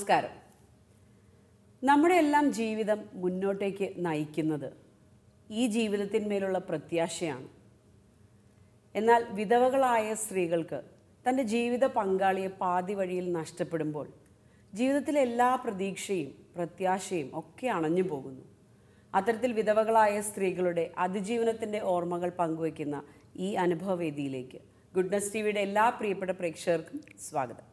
നമസ്കാരം. നമ്മുടെ എല്ലാം ജീവിതം മുന്നോട്ടേക്ക് നയിക്കുന്നത് ഈ ജീവിതത്തിന്മേലുള്ള പ്രത്യാശയാണ്. എന്നാൽ വിധവകളായ സ്ത്രീകൾക്ക് തന്റെ ജീവിത പങ്കാളിയെ പാതി വഴിയിൽ നഷ്ടപ്പെടുമ്പോൾ ജീവിതത്തിലെ എല്ലാ പ്രതീക്ഷയും പ്രത്യാശയും ഒക്കെ അണഞ്ഞു പോകുന്നു. അത്തരത്തിൽ വിധവകളായ സ്ത്രീകളുടെ അതിജീവനത്തിന്റെ ഓർമ്മകൾ പങ്കുവയ്ക്കുന്ന ഈ അനുഭവവേദിയിലേക്ക് ഗുഡ്നസ് ടി വിയുടെ എല്ലാ പ്രിയപ്പെട്ട പ്രേക്ഷകർക്കും സ്വാഗതം.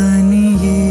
തനിയേ ഈ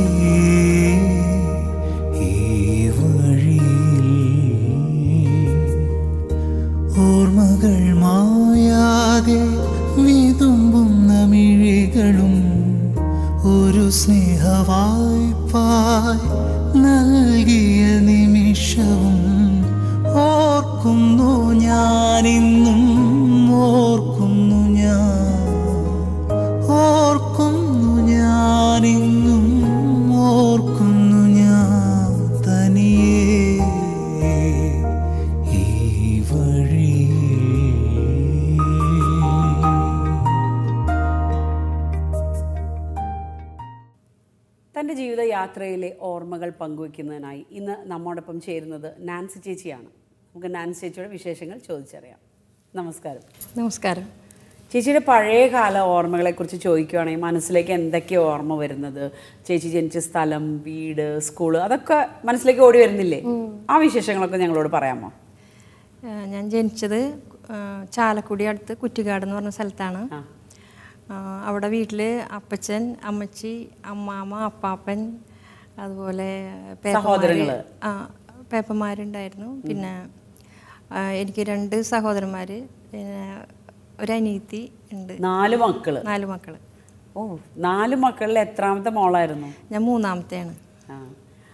പങ്കുവയ്ക്കുന്നതിനായി. ഇന്ന് നമ്മോടൊപ്പം ചേരുന്നത് നാൻസി ചേച്ചിയാണ്. നമുക്ക് നാൻസി ചേച്ചിയുടെ വിശേഷങ്ങൾ ചോദിച്ചറിയാം. നമസ്കാരം. നമസ്കാരം. ചേച്ചിയുടെ പഴയകാല ഓർമ്മകളെക്കുറിച്ച് ചോദിക്കുകയാണെങ്കിൽ മനസ്സിലേക്ക് എന്തൊക്കെ ഓർമ്മ വരുന്നത്? ചേച്ചി ജനിച്ച സ്ഥലം വീട് സ്കൂൾ അതൊക്കെ മനസ്സിലേക്ക് ഓടി വരുന്നില്ലേ? ആ വിശേഷങ്ങളൊക്കെ ഞങ്ങളോട് പറയാമോ? ഞാൻ ജനിച്ചത് ചാലക്കുടി അടുത്ത് കുറ്റിക്കാട് എന്ന് പറഞ്ഞ സ്ഥലത്താണ്. അവിടെ വീട്ടിൽ അപ്പച്ചൻ അമ്മച്ചി അമ്മാമ്മ അപ്പാപ്പൻ അതുപോലെ സഹോദരങ്ങൾ? ആ പേപ്പന്മാരുണ്ടായിരുന്നു പിന്നെ എനിക്ക് രണ്ട് സഹോദരന്മാർ പിന്നെ ഒരു അനിയത്തി ഉണ്ട്. നാല് മക്കൾ. നാല് മക്കൾ. ഓ നാല് മക്കളിൽ എത്രാമത്തെ മോളായിരുന്നു? ഞാൻ മൂന്നാമത്തെയാണ്.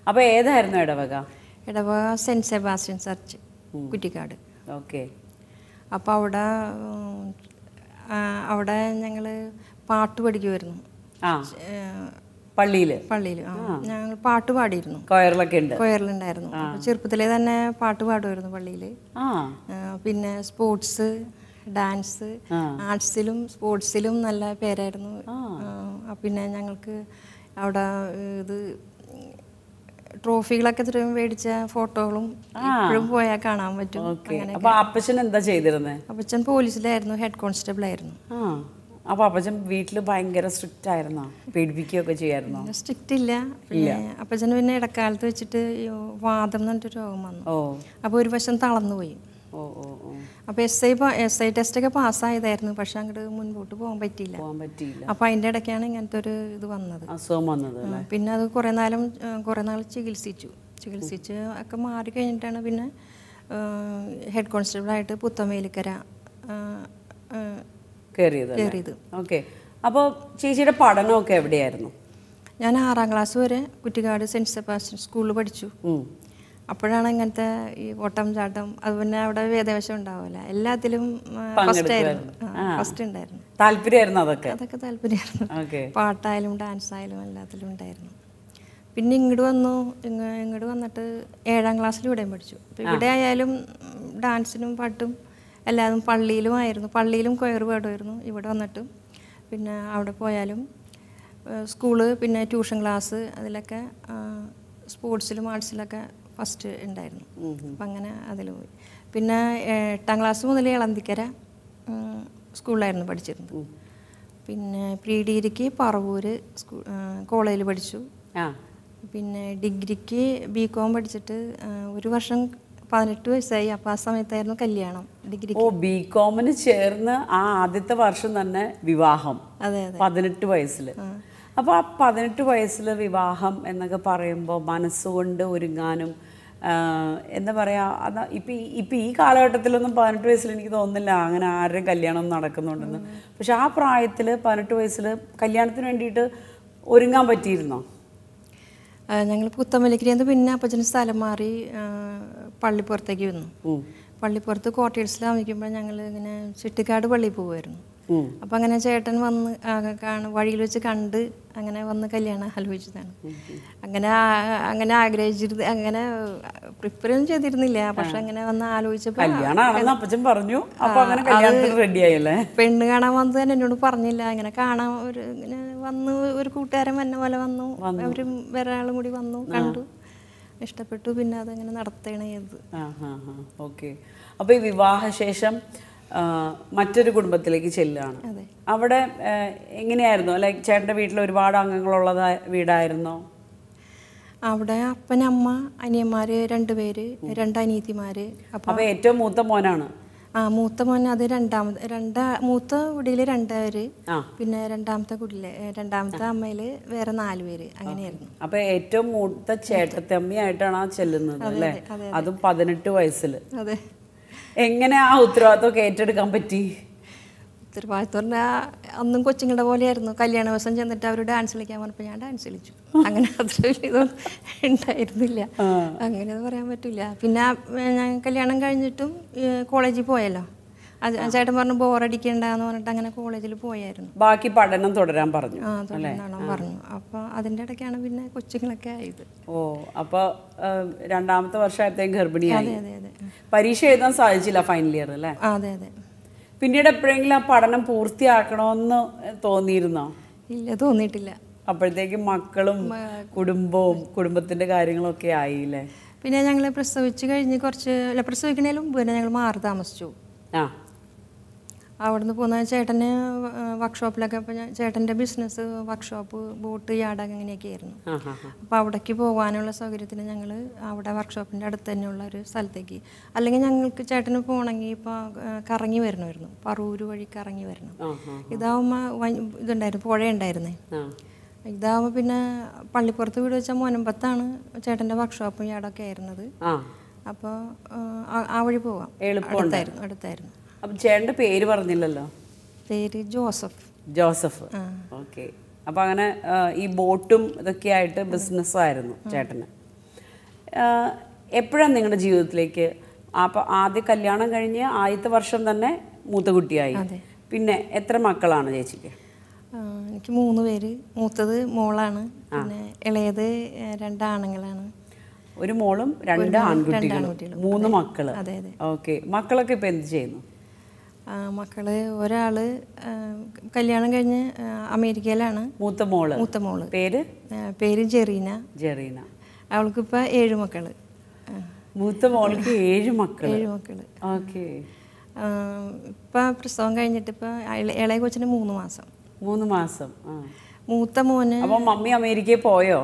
അപ്പൊ അപ്പോൾ ഏതായിരുന്നു ഇടവക ഇടവക saint Sebastian church Kuttikkad. Okay. അപ്പോൾ അവിടെ അവിടെ ഞങ്ങൾ പാട്ട് പഠിക്കുമായിരുന്നു പള്ളിയിൽ പള്ളിയിൽ ഞങ്ങൾ പാട്ട് പാടിയിരുന്നു. കൊയറിലൊക്കെ ഉണ്ട്. കൊയറിലുണ്ടായിരുന്നു. ചെറുപ്പത്തിലെ തന്നെ പാട്ട് പാടുമായിരുന്നു പള്ളിയിൽ ആ. പിന്നെ സ്പോർട്സ് ഡാൻസ് ആർട്സിലും സ്പോർട്സിലും നല്ല പേരായിരുന്നു. പിന്നെ ഞങ്ങൾക്ക് അവിടെ ഇത് ട്രോഫികളൊക്കെ തരും മേടിച്ച ഫോട്ടോകളും ഇപ്പോഴും പോയാൽ കാണാൻ പറ്റും. അപ്പച്ചൻ എന്താ ചെയ്തിരുന്നത് അപ്പച്ചൻ പോലീസിലായിരുന്നു ഹെഡ് കോൺസ്റ്റബിൾ ആയിരുന്നു അപ്പൊ അപ്പച്ചൻ വീട്ടിൽ ഭയങ്കര സ്ട്രിക്റ്റ് ആയിരുന്നോ? പേടിപ്പിക്കുകയൊക്കെ ചെയ്യായിരുന്നോ? സ്ട്രിക്റ്റ് ഇല്ല. പിന്നെ അപ്പച്ചന് പിന്നെ ഇടക്കാലത്ത് വെച്ചിട്ട് വാദം എന്ന് പറഞ്ഞിട്ട് രോഗം വന്നു. അപ്പോൾ ഒരു വശം തളർന്നു പോയി. അപ്പോൾ എസ് ഐ എസ് ഐ ടെസ്റ്റൊക്കെ പാസ്സായതായിരുന്നു. പക്ഷെ അങ്ങോട്ട് മുൻപോട്ട് പോകാൻ പറ്റിയില്ല. പോകാൻ പറ്റിയില്ല. അപ്പോൾ അതിന്റെ ഇടയ്ക്കാണ് ഇങ്ങനത്തെ ഒരു ഇത് വന്നത്. അസുഖം വന്നത് പിന്നെ അത് കുറേ നാളും കുറെ കുറേ നാൾ ചികിത്സിച്ചു. ചികിത്സിച്ച് ഒക്കെ മാറി കഴിഞ്ഞിട്ടാണ് പിന്നെ ഹെഡ് കോൺസ്റ്റബിളായിട്ട് പുത്തമേലിക്കര കയറിയത് കയറിയത് ഓക്കെ. അപ്പോൾ ചേച്ചിയുടെ പഠനമൊക്കെ എവിടെയായിരുന്നു? ഞാൻ ആറാം ക്ലാസ് വരെ കുറ്റിക്കാട് സെന്റ് സെബാസ്റ്റ്യൻ സ്കൂളിൽ പഠിച്ചു. അപ്പോഴാണ് ഇങ്ങനത്തെ ഈ ഓട്ടം ചാട്ടം അത് പിന്നെ അവിടെ വേദവശം ഉണ്ടാവില്ല എല്ലാത്തിലും ഫസ്റ്റ് ആയിരുന്നു. ഫസ്റ്റ് ഉണ്ടായിരുന്നു. താല്പര്യമായിരുന്നു അതൊക്കെ? അതൊക്കെ താല്പര്യമായിരുന്നു. പാട്ടായാലും ഡാൻസ് ആയാലും എല്ലാത്തിലും ഉണ്ടായിരുന്നു. പിന്നെ ഇങ്ങോട്ട് വന്നു. ഇങ്ങ ഇങ്ങോട്ട് വന്നിട്ട് ഏഴാം ക്ലാസ്സിൽ ഇവിടെയും പഠിച്ചു. ഇവിടെ ആയാലും ഡാൻസിനും പാട്ടും എല്ലാതും പള്ളിയിലുമായിരുന്നു പള്ളിയിലും കൊയർ പാടുമായിരുന്നു ഇവിടെ വന്നിട്ട്. പിന്നെ അവിടെ പോയാലും സ്കൂൾ പിന്നെ ട്യൂഷൻ ക്ലാസ് അതിലൊക്കെ സ്പോർട്സിലും ആർട്സിലൊക്കെ ഫസ്റ്റ് ഉണ്ടായിരുന്നു. അപ്പം അങ്ങനെ അതിൽ പോയി. പിന്നെ എട്ടാം ക്ലാസ് മുതൽ ഇളന്തിക്കര സ്കൂളിലായിരുന്നു പഠിച്ചിരുന്നത്. പിന്നെ പ്രീ ഡിഗ്രിക്ക് പറവൂർ സ്കൂൾ കോളേജിൽ പഠിച്ചു. പിന്നെ ഡിഗ്രിക്ക് ബി കോം പഠിച്ചിട്ട് ഒരു വർഷം പതിനെട്ട് വയസ്സായി. അപ്പോൾ ആ സമയത്തായിരുന്നു കല്യാണം. ഡിഗ്രി ഓ ബി കോമിന് ചേർന്ന് ആ ആദ്യത്തെ വർഷം തന്നെ വിവാഹം. അതെ അതെ. പതിനെട്ട് വയസ്സിൽ അപ്പോൾ ആ പതിനെട്ട് വയസ്സിൽ വിവാഹം എന്നൊക്കെ പറയുമ്പോൾ മനസ്സുകൊണ്ട് ഒരുങ്ങാനും എന്താ പറയുക അതാ ഇപ്പം ഇപ്പം ഈ കാലഘട്ടത്തിലൊന്നും പതിനെട്ട് വയസ്സിൽ എനിക്ക് തോന്നുന്നില്ല അങ്ങനെ ആരുടെയും കല്യാണം നടക്കുന്നുണ്ടെന്ന്. പക്ഷെ ആ പ്രായത്തിൽ പതിനെട്ട് വയസ്സിൽ കല്യാണത്തിന് വേണ്ടിയിട്ട് ഒരുങ്ങാൻ പറ്റിയിരുന്നോ? ഞങ്ങൾ പുത്തമല്ലിക്കരിന്ന് പിന്നെ അപ്പച്ചന് സ്ഥലം മാറി പള്ളിപ്പുറത്തേക്ക് വന്നു പള്ളിപ്പുറത്ത് ക്വാർട്ടേഴ്സിൽ താമസിക്കുമ്പോൾ ഞങ്ങൾ ഇങ്ങനെ ചിട്ടിക്കാട് പള്ളിയിൽ പോകുമായിരുന്നു അപ്പം അങ്ങനെ ചേട്ടൻ വന്ന് കാണും വഴിയിൽ വെച്ച് കണ്ട് അങ്ങനെ വന്ന് കല്യാണം ആലോചിച്ചതാണ്. അങ്ങനെ അങ്ങനെ ആഗ്രഹിച്ചിരുന്ന അങ്ങനെ പ്രിപ്പയർ ഒന്നും ചെയ്തിരുന്നില്ല. പക്ഷെ അങ്ങനെ വന്ന് ആലോചിച്ചപ്പോൾ പറഞ്ഞു. പെണ്ണ് കാണാൻ വന്നത് തന്നെ എന്നോട് പറഞ്ഞില്ല. അങ്ങനെ കാണാൻ ഒരു ഇങ്ങനെ വന്നു ഒരു കൂട്ടുകാരൻ വന്ന പോലെ വന്നു. അവരും വേറെ ആളും കൂടി വന്നു കണ്ടു. ഇഷ്ടപ്പെട്ടു പിന്നെ അതങ്ങനെ നടത്തണേ ചെയ്തത്. ആ ഹാ ഹാ ഓക്കെ. അപ്പൊ ഈ വിവാഹശേഷം ആ, മറ്റൊരു കുടുംബത്തിലേക്ക് ചെല്ലുകയാണ്. അതെ. അവിടെ ആ, എങ്ങനെയായിരുന്നു? ലൈക്ക് ചേട്ടന്റെ വീട്ടിൽ ഒരുപാട് അംഗങ്ങളുള്ളത് വീടായിരുന്നോ? അവിടെ അപ്പനമ്മ അനിയന്മാര് രണ്ടുപേര് രണ്ട് അനിയത്തിമാര്. അപ്പൊ അപ്പൊ ഏറ്റവും മൂത്ത മോനാണ്. ആ മൂത്ത മോൻ അത് രണ്ടാമത് രണ്ടാ മൂത്ത കുടിയിൽ രണ്ടുപേര് പിന്നെ രണ്ടാമത്തെ കുടിയിൽ രണ്ടാമത്തെ അമ്മയിൽ വേറെ നാല് പേര് അങ്ങനെയായിരുന്നു. അപ്പൊ ഏറ്റവും മൂത്ത ചേട്ടത്തമ്മയായിട്ടാണ് ആ ചെല്ലുന്നത് അല്ലേ? അതും പതിനെട്ട് വയസ്സിൽ അതെ. എങ്ങനെ ആ ഉത്തരവാദിത്തമൊക്കെ ഏറ്റെടുക്കാൻ പറ്റി? ഉത്തരവാദിത്വം പറഞ്ഞാൽ അന്നും കൊച്ചുങ്ങളുടെ പോലെയായിരുന്നു. കല്യാണ ദിവസം ചെന്നിട്ട് അവർ ഡാൻസ് കളിക്കാൻ പറഞ്ഞപ്പോൾ ഞാൻ ഡാൻസ് കളിച്ചു. അങ്ങനെ അത്ര ഇതൊന്നും ഉണ്ടായിരുന്നില്ല. അങ്ങനെ അത് പറയാൻ പറ്റില്ല പിന്നെ ഞാൻ കല്യാണം കഴിഞ്ഞിട്ടും കോളേജിൽ പോയല്ലോ. അത് ചേട്ടൻ പറഞ്ഞു ബോറടിക്കണ്ടെന്ന് പറഞ്ഞിട്ട് അങ്ങനെ കോളേജിൽ പോയായിരുന്നു. ബാക്കി പഠനം തുടരാൻ പറഞ്ഞു ആ പറഞ്ഞു. അപ്പോൾ അതിന്റെ ഇടയ്ക്കാണ് പിന്നെ കൊച്ചുങ്ങളൊക്കെ ആയത്. ഓ അപ്പൊ ആ, രണ്ടാമത്തെ വർഷമായത്തേക്കും ഗർഭിണിയായി. അതെ അതെ പരീക്ഷ എഴുതാൻ സാധിച്ചില്ല ഫൈനൽ ഇയർ അല്ലേ? അതെ അതെ. പിന്നീട് എപ്പോഴെങ്കിലും ആ പഠനം പൂർത്തിയാക്കണമെന്ന് തോന്നിയിരുന്നോ? ഇല്ല തോന്നിയിട്ടില്ല. അപ്പോഴത്തേക്കും മക്കളും കുടുംബവും കുടുംബത്തിന്റെ കാര്യങ്ങളൊക്കെ ആയില്ലേ? പിന്നെ ഞങ്ങൾ പ്രസവിച്ച് കഴിഞ്ഞ് കുറച്ച് അല്ല പ്രസവിക്കണേലും പിന്നെ ഞങ്ങൾ മാറി താമസിച്ചു. ആ. അവിടുന്ന് പോകുന്ന ചേട്ടന് വർക്ക്ഷോപ്പിലൊക്കെ ഇപ്പോൾ ചേട്ടന്റെ ബിസിനസ് വർക്ക്ഷോപ്പ് ബോട്ട് യാർഡ് അങ്ങനെയൊക്കെ ആയിരുന്നു. അപ്പോൾ അവിടേക്ക് പോകാനുള്ള സൗകര്യത്തിന് ഞങ്ങൾ അവിടെ വർക്ക്ഷോപ്പിന്റെ അടുത്ത് തന്നെയുള്ള ഒരു സ്ഥലത്തേക്ക്. അല്ലെങ്കിൽ ഞങ്ങൾക്ക് ചേട്ടന് പോകണമെങ്കിൽ ഇപ്പോൾ കറങ്ങി വരണമായിരുന്നു. പറൂര് വഴി കറങ്ങി വരണം. ഇതാവുമ്പോൾ ഇതുണ്ടായിരുന്നു പുഴ ഉണ്ടായിരുന്നേ ആ. ഇതാവുമ്പോൾ പിന്നെ പള്ളിപ്പുറത്ത് വീട് വെച്ചാൽ മോനമ്പത്താണ് ചേട്ടന്റെ വർക്ക്ഷോപ്പും യാർഡൊക്കെ ആയിരുന്നത്. അപ്പോൾ ആ വഴി പോവാം. അടുത്തായിരുന്നു അടുത്തായിരുന്നു. അപ്പം ചേട്ടന്റെ പേര് പറഞ്ഞില്ലല്ലോ? പേര് ജോസഫ്. ജോസഫ്. ഓക്കെ. അപ്പം അങ്ങനെ ഈ ബോട്ടും ഇതൊക്കെ ആയിട്ട് ബിസിനസ്സായിരുന്നു ചേട്ടന്. എപ്പോഴാണ് നിങ്ങളുടെ ജീവിതത്തിലേക്ക്? അപ്പം ആദ്യ കല്യാണം കഴിഞ്ഞ് ആദ്യത്തെ വർഷം തന്നെ മൂത്ത കുട്ടിയായി. പിന്നെ എത്ര മക്കളാണ് ചേച്ചിക്ക്? എനിക്ക് മൂന്ന് പേര്. മൂത്തത് മോളാണ്. പിന്നെ ഇളയത് രണ്ടാണുങ്ങളാണ് ഒരു മോളും രണ്ട് ആൺകുട്ടികളും. മൂന്ന് മക്കൾ. ഓക്കെ. മക്കളൊക്കെ ഇപ്പൊ എന്ത് ചെയ്യുന്നു? മക്കൾ ഒരാൾ കല്യാണം കഴിഞ്ഞ് അമേരിക്കയിലാണ്. മൂത്ത മോൾ. മൂത്ത മോൾ. പേര്? പേര് ജെറീന. ജെറീന. അവൾക്കിപ്പോൾ ഏഴ് മക്കൾ. മൂത്ത മോൾക്ക് ഏഴ് മക്കൾ. ഏഴ് മക്കൾ. ഓക്കെ. ഇപ്പം പ്രസവം കഴിഞ്ഞിട്ട് ഇപ്പം ഇളയ കൊച്ചിന് മൂന്ന് മാസം. മൂന്ന് മാസം. മൂത്ത മോന് അപ്പം മമ്മി അമേരിക്കയിൽ പോയോ?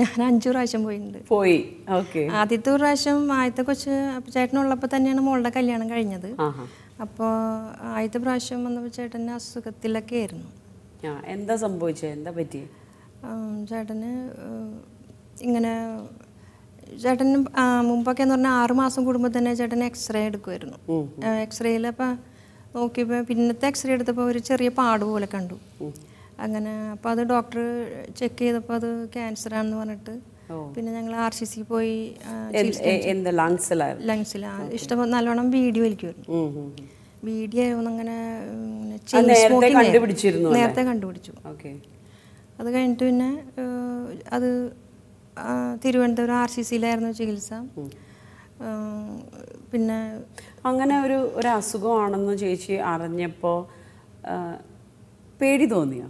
ഞാൻ അഞ്ചു പ്രാവശ്യം പോയിട്ടുണ്ട്. പോയി. ഓക്കെ. ആദ്യത്തെ പ്രാവശ്യം ആദ്യത്തെ കൊച്ച് ചേട്ടനുള്ളപ്പോ തന്നെയാണ് മോളുടെ കല്യാണം കഴിഞ്ഞത്. അപ്പോൾ ആദ്യത്തെ പ്രാവശ്യം വന്നപ്പോൾ ചേട്ടന് അസുഖത്തിലൊക്കെ ആയിരുന്നു. ആ എന്താ സംഭവിച്ചത് എന്താ പറ്റി ചേട്ടന് ഇങ്ങനെ ചേട്ടന് മുമ്പൊക്കെ എന്ന് പറഞ്ഞാൽ ആറ് മാസം കൂടുമ്പോൾ തന്നെ ചേട്ടന് എക്സ്റേ എടുക്കുമായിരുന്നു എക്സ്റേയിൽ അപ്പം നോക്കിയപ്പോൾ പിന്നത്തെ എക്സ്റേ എടുത്തപ്പോൾ ഒരു ചെറിയ പാട് പോലെ കണ്ടു. അങ്ങനെ അപ്പോൾ അത് ഡോക്ടർ ചെക്ക് ചെയ്തപ്പോൾ അത് ക്യാൻസറാണെന്ന് പറഞ്ഞിട്ട് പിന്നെ ഞങ്ങൾ ആർ സി സി പോയി ലങ്സിൽ ഇഷ്ടം നല്ലോണം വീഡിയോ വലിക്കുമായിരുന്നു. വീഡിയോ. ആയിരുന്നു അങ്ങനെ നേരത്തെ? കണ്ടുപിടിച്ചു. അത് കഴിഞ്ഞിട്ട് പിന്നെ അത് തിരുവനന്തപുരം ആർ സി സിയിലായിരുന്നു ചികിത്സ. പിന്നെ അങ്ങനെ ഒരു ഒരു അസുഖമാണെന്ന് ചേച്ചി അറിഞ്ഞപ്പോൾ പേടി തോന്നിയോ?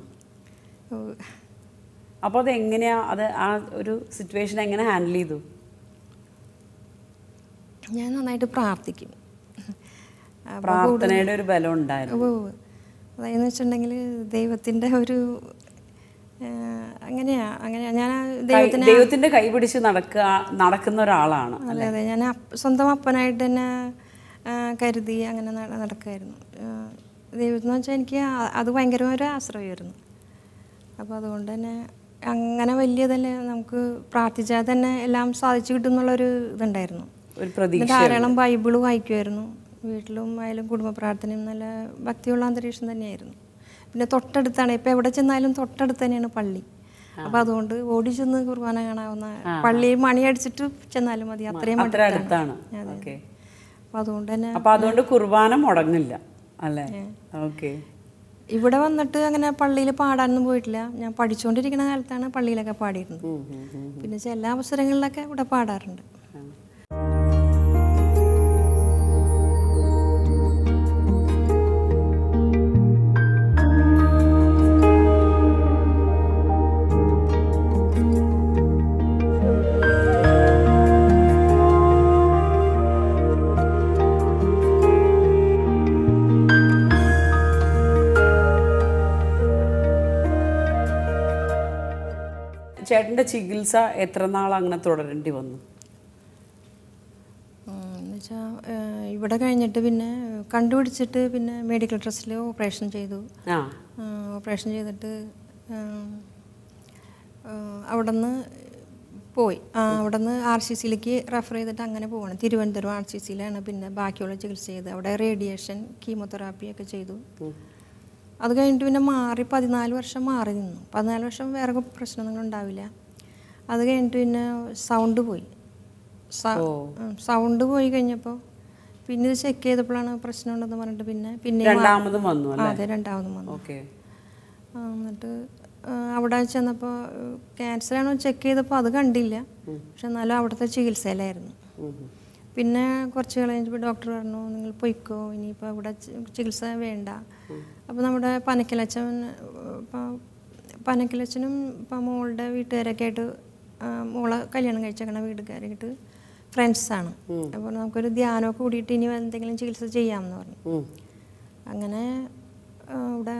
അപ്പോൾ അത് എങ്ങനെയാ അത് ആ ഒരു സിറ്റുവേഷൻ എങ്ങനെ ഹാൻഡിൽ ചെയ്തു? ഞാൻ നന്നായിട്ട് പ്രാർത്ഥിക്കും. പ്രാർത്ഥനയുടെ ഒരു ബലം ഉണ്ടായിരുന്നു. അതായത് വെച്ചിട്ടുണ്ടെങ്കിൽ ദൈവത്തിന്റെ ഒരു അങ്ങനെയാ അങ്ങനെയാ. ഞാൻ ദൈവത്തിന് ദൈവത്തിന്റെ കൈ പിടിച്ച് നടക്കുക നടക്കുന്ന ഒരാളാണ് അതെ അതെ. ഞാൻ സ്വന്തം അപ്പനായിട്ട് തന്നെ കരുതി അങ്ങനെ നട- നടക്കുമായിരുന്നു ദൈവത്തിന് വെച്ചാൽ എനിക്ക് അത് ഭയങ്കരമായ ഒരു ആശ്രയമായിരുന്നു. അപ്പോൾ അതുകൊണ്ട് തന്നെ അങ്ങനെ വലിയ തന്നെ നമുക്ക് പ്രാർത്ഥിച്ചാൽ തന്നെ എല്ലാം സാധിച്ചു കിട്ടും എന്നുള്ളൊരു ഇതുണ്ടായിരുന്നു. ഒരു പ്രതീക്ഷ ധാരാളം ബൈബിൾ വായിക്കുമായിരുന്നു. വീട്ടിലും ആയാലും കുടുംബ പ്രാർത്ഥനയും നല്ല ഭക്തിയുള്ള അന്തരീക്ഷം തന്നെയായിരുന്നു. പിന്നെ തൊട്ടടുത്താണ് ഇപ്പം എവിടെ ചെന്നാലും തൊട്ടടുത്ത് തന്നെയാണ് പള്ളി. അപ്പോൾ അതുകൊണ്ട് ഓടി ചെന്ന് കുർബാന കാണാവുന്ന പള്ളിയിൽ മണി അടിച്ചിട്ട് ചെന്നാലും മതി അത്രയും അത്ര അടുത്താണ്. അപ്പം അതുകൊണ്ട് തന്നെ അപ്പൊ അതുകൊണ്ട് കുർബാന മുടങ്ങില്ല അല്ലേ? ഓക്കെ. ഇവിടെ വന്നിട്ട് അങ്ങനെ പള്ളിയിൽ പാടാനൊന്നും പോയിട്ടില്ല. ഞാൻ പഠിച്ചുകൊണ്ടിരിക്കുന്ന കാലത്താണ് പള്ളിയിലൊക്കെ പാടിയിരുന്നത്. പിന്നെ ചില അവസരങ്ങളിലൊക്കെ ഇവിടെ പാടാറുണ്ട്. ചേട്ടന്റെ ചികിത്സ എത്ര നാൾ അങ്ങനെ തുടരേണ്ടി വന്നു? എന്നുവെച്ചാൽ ഇവിടെ കഴിഞ്ഞിട്ട് പിന്നെ കണ്ടുപിടിച്ചിട്ട് പിന്നെ മെഡിക്കൽ ട്രസ്റ്റിൽ ഓപ്പറേഷൻ ചെയ്തു. ഓപ്പറേഷൻ ചെയ്തിട്ട് അവിടെ നിന്ന് പോയി. അവിടെ നിന്ന് ആർ സി സിയിലേക്ക് റെഫർ ചെയ്തിട്ട് അങ്ങനെ പോകണം തിരുവനന്തപുരം ആർ സി സിയിലാണ് പിന്നെ ബാക്കിയുള്ള ചികിത്സ ചെയ്ത് അവിടെ റേഡിയേഷൻ കീമോതെറാപ്പി ഒക്കെ ചെയ്തു. അത് കഴിഞ്ഞിട്ട് പിന്നെ മാറി പതിനാല് വർഷം മാറി നിന്നു. പതിനാല് വർഷം വേറെ പ്രശ്നമൊന്നും ഉണ്ടാവില്ല അത് കഴിഞ്ഞിട്ട് പിന്നെ സൗണ്ട് പോയി. സൗണ്ട് പോയി കഴിഞ്ഞപ്പോൾ പിന്നെ ഇത് ചെക്ക് ചെയ്തപ്പോഴാണ് പ്രശ്നം ഉണ്ടെന്ന് പറഞ്ഞിട്ട് പിന്നെ പിന്നെ രണ്ടാമതും വന്നു അതെ രണ്ടാമതും വന്നു. ഓക്കെ. എന്നിട്ട് അവിടെ ചെന്നപ്പോൾ ക്യാൻസർ ആണോ ചെക്ക് ചെയ്തപ്പോൾ അത് കണ്ടില്ല. പക്ഷെ എന്നാലും അവിടുത്തെ ചികിത്സയിലായിരുന്നു. പിന്നെ കുറച്ച് കഴിഞ്ഞപ്പോൾ ഡോക്ടർ പറഞ്ഞു നിങ്ങൾ പൊയ്ക്കോ ഇനിയിപ്പോൾ ഇവിടെ ചികിത്സ വേണ്ട. അപ്പോൾ നമ്മുടെ പനക്കലച്ചൻ പനക്കലച്ചനും ഇപ്പം മോളുടെ വീട്ടുകാരൊക്കെ ആയിട്ട് മോളെ കല്യാണം കഴിച്ചേക്കണ വീട്ടുകാരായിട്ട് ഫ്രണ്ട്സാണ് അപ്പോൾ നമുക്കൊരു ധ്യാനമൊക്കെ കൂടിയിട്ട് ഇനി എന്തെങ്കിലും ചികിത്സ ചെയ്യാമെന്ന് പറഞ്ഞു. അങ്ങനെ ഇവിടെ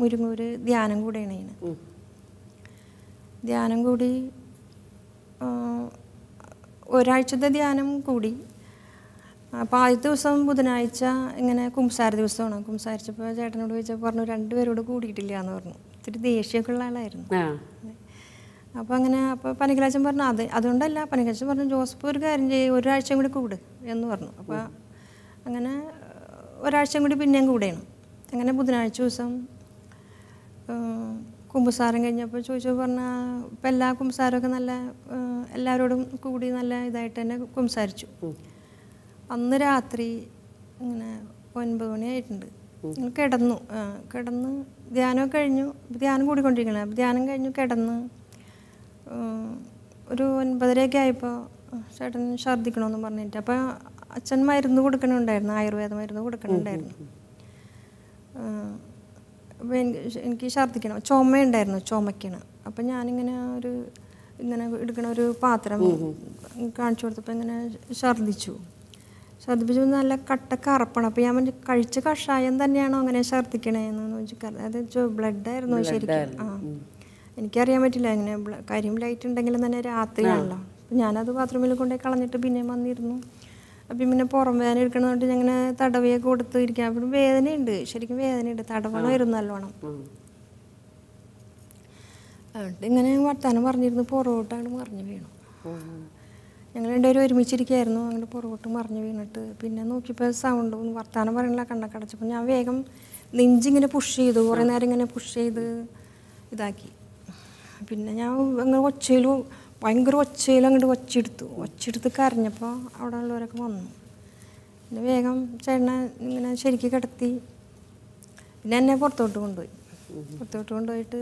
മുരുങ്ങൂര് ധ്യാനം കൂടെയാണ് ധ്യാനം കൂടി ഒരാഴ്ചത്തെ ധ്യാനം കൂടി. അപ്പോൾ ആദ്യത്തെ ദിവസം ബുധനാഴ്ച ഇങ്ങനെ കുംസാര ദിവസമാണ്. കുംസാരിച്ചപ്പോൾ ചേട്ടനോട് ചോദിച്ചപ്പോൾ പറഞ്ഞു രണ്ടുപേരോട് കൂടിയിട്ടില്ല എന്ന് പറഞ്ഞു. ഇത്തിരി ദേഷ്യമൊക്കെ ഉള്ള ആളായിരുന്നു. അപ്പോൾ അങ്ങനെ അപ്പോൾ പനികലാച്ചൻ പറഞ്ഞു അത് അതുകൊണ്ടല്ല പനികലാച്ചൻ പറഞ്ഞു ജോസഫ് ഒരു കാര്യം ചെയ്യും ഒരാഴ്ചയും കൂടി കൂട് എന്ന് പറഞ്ഞു. അപ്പോൾ അങ്ങനെ ഒരാഴ്ചയും കൂടി പിന്നെയും കൂടെയാണ്. അങ്ങനെ ബുധനാഴ്ച ദിവസം കുമ്പസാരം കഴിഞ്ഞപ്പോൾ ചോദിച്ചു പറഞ്ഞാൽ ഇപ്പം എല്ലാ കുമ്പസാരമൊക്കെ നല്ല എല്ലാവരോടും കൂടി നല്ല ഇതായിട്ട് തന്നെ കുമ്പസാരിച്ചു. അന്ന് രാത്രി ഇങ്ങനെ ഒൻപത് മണിയായിട്ടുണ്ട് കിടന്നു. കിടന്ന് ധ്യാനം കഴിഞ്ഞു. ധ്യാനം കൂടിക്കൊണ്ടിരിക്കണം. അപ്പം ധ്യാനം കഴിഞ്ഞു കിടന്ന് ഒരു ഒൻപതരയൊക്കെ ആയപ്പോൾ ചേട്ടൻ ഛർദ്ദിക്കണമെന്ന് പറഞ്ഞിട്ട് അപ്പോൾ അച്ഛൻ മരുന്ന് കൊടുക്കണുണ്ടായിരുന്നു. ആയുർവേദ മരുന്ന് കൊടുക്കണുണ്ടായിരുന്നു. എനിക്ക് ഛർദ്ദിക്കണം. ചുമയുണ്ടായിരുന്നു ചുമയ്ക്കണം. അപ്പം ഞാനിങ്ങനെ ഒരു ഇങ്ങനെ എടുക്കണ ഒരു പാത്രം കാണിച്ചു കൊടുത്തപ്പോൾ ഇങ്ങനെ ഛർദ്ദിച്ചു. ഛർദിപ്പിച്ചു നല്ല കട്ട കറപ്പണം. അപ്പോൾ ഞാൻ കഴിച്ച കഷായം തന്നെയാണോ അങ്ങനെ ഛർദ്ദിക്കണേന്ന് ചോദിച്ചു അത് ബ്ലഡ് ആയിരുന്നു ശരിക്കും. ആ. എനിക്കറിയാൻ പറ്റില്ല. ഇങ്ങനെ കാര്യം കരിയും ലൈറ്റ് ഉണ്ടെങ്കിലും തന്നെ രാത്രിയാണല്ലോ. അപ്പം ഞാനത് ബാത്റൂമിൽ കൊണ്ടുപോയി കളഞ്ഞിട്ട് പിന്നെയും വന്നിരുന്നു. അപ്പം പിന്നെ പുറം വേദന എടുക്കണമെന്നിട്ട് ഞാൻ ഇങ്ങനെ തടവിയൊക്കെ കൊടുത്ത് ഇരിക്കാം. അപ്പം വേദനയുണ്ട്. ശരിക്കും വേദനയുണ്ട്. തടവണമായിരുന്നു നല്ലോണം. അതുകൊണ്ട് ഇങ്ങനെ വർത്താനം പറഞ്ഞിരുന്നു. പുറകോട്ടാണ് മറിഞ്ഞു വീണു. ഞങ്ങൾ രണ്ടുപേരും ഒരുമിച്ചിരിക്കുകയായിരുന്നു അങ്ങനെ പുറകോട്ട് മറിഞ്ഞു വീണിട്ട് പിന്നെ നോക്കിയപ്പോൾ സൗണ്ട് വർത്താനം പറയണില്ല. കണ്ണൊക്കെ അടച്ചപ്പോൾ ഞാൻ വേഗം നെഞ്ചിങ്ങനെ പുഷ് ചെയ്തു. കുറേ നേരം ഇങ്ങനെ പുഷ് ചെയ്ത് ഇതാക്കി. പിന്നെ ഞാൻ അങ്ങനെ ഒച്ചയിൽ ഭയങ്കര ഒച്ചയിൽ അങ്ങോട്ട് ഒച്ചെടുത്തു. ഒച്ചെടുത്ത് കരഞ്ഞപ്പോൾ അവിടെ ഉള്ളവരൊക്കെ വന്നു. പിന്നെ വേഗം ചേട്ടനെ ഇങ്ങനെ ശരിക്ക് കിടത്തി. പിന്നെ എന്നെ പുറത്തോട്ട് കൊണ്ടുപോയി. പുറത്തോട്ട് കൊണ്ടുപോയിട്ട്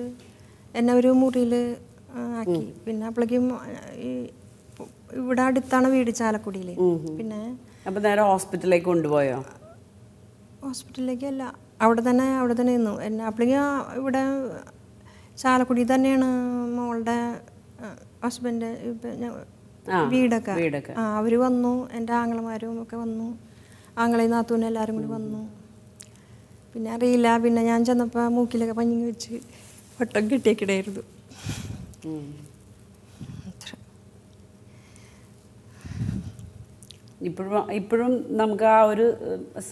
എന്നെ ഒരു മുറിയിൽ ആക്കി. പിന്നെ അപ്പോഴേക്കും ഈ ഇവിടെ അടുത്താണ് വീട് ചാലക്കുടിയിൽ. പിന്നെ അപ്പൊ നേരെ ഹോസ്പിറ്റലിലേക്ക് കൊണ്ടുപോയോ? ഹോസ്പിറ്റലിലേക്കല്ല അവിടെ തന്നെ അവിടെ തന്നെ നിന്നു. എന്നെ അപ്പോഴേക്കും ഇവിടെ ചാലക്കുടി തന്നെയാണ് മോളുടെ ഹസ്ബൻഡ് വീടൊക്കെ. വീടൊക്കെ. ആ അവർ വന്നു. എന്റെ ആങ്ങളമാരും ഒക്കെ വന്നു. ആങ്ങളെയും നാത്തൂനും എല്ലാവരും കൂടി വന്നു. പിന്നെ അറിയില്ല. പിന്നെ ഞാൻ ചെന്നപ്പോൾ മൂക്കിലൊക്കെ പഞ്ഞി വെച്ച് വട്ടം കെട്ടിയേക്കിടായിരുന്നു ഇപ്പോഴും ഇപ്പോഴും നമുക്ക് ആ ഒരു